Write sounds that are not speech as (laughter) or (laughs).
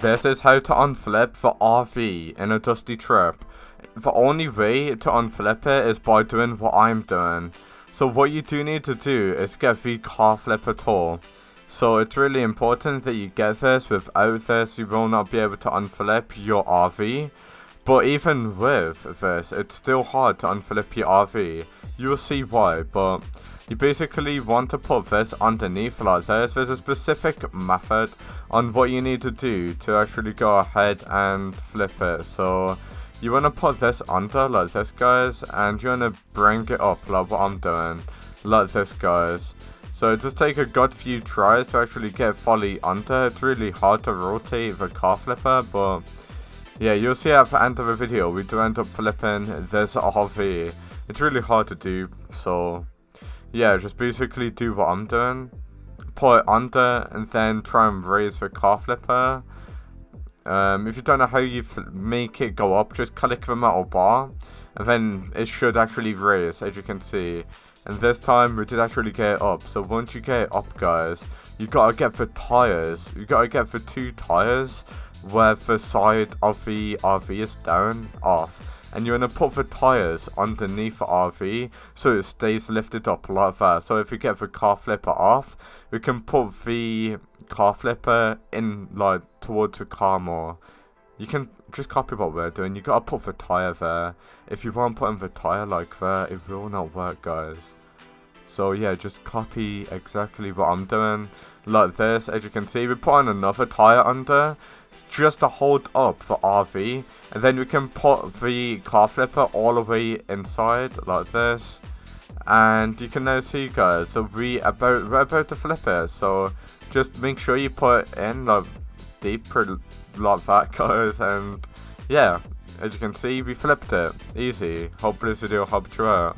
This is how to unflip the RV in a dusty trip. The only way to unflip it is by doing what I'm doing. So what you do need to do is get the car flipper tool. So it's really important that you get this. Without this, you will not be able to unflip your RV. But even with this, it's still hard to unflip your RV. You'll see why, but you basically want to put this underneath like this. There's a specific method on what you need to do to actually go ahead and flip it. So you want to put this under like this guys and you want to bring it up like what I'm doing like this guys. So it just take a good few tries to actually get fully under. It's really hard to rotate the car flipper but yeah you'll see at the end of the video we do end up flipping this RV. It's really hard to do so yeah, just basically do what I'm doing. Put it under and then try and raise the car flipper. Um, if you don't know how you make it go up, just click the metal bar. And then it should actually raise, as you can see. And this time we did actually get it up. So once you get it up, guys, you gotta get the tires. You gotta get the two tires where the side of the RV is down off and you're going to put the tyres underneath the RV so it stays lifted up like that. So if we get the car flipper off, we can put the car flipper in like towards the car more. You can just copy what we're doing. You gotta put the tyre there. If you want putting the tyre like that, it will not work, guys. So yeah, just copy exactly what I'm doing. Like this, as you can see, we're putting another tyre under just to hold up the RV. And then we can put the car flipper all the way inside like this. And you can now see guys, so we about we're about to flip it. So just make sure you put in like deeper like that (laughs) guys and yeah, as you can see we flipped it. Easy. Hopefully this video helped you out.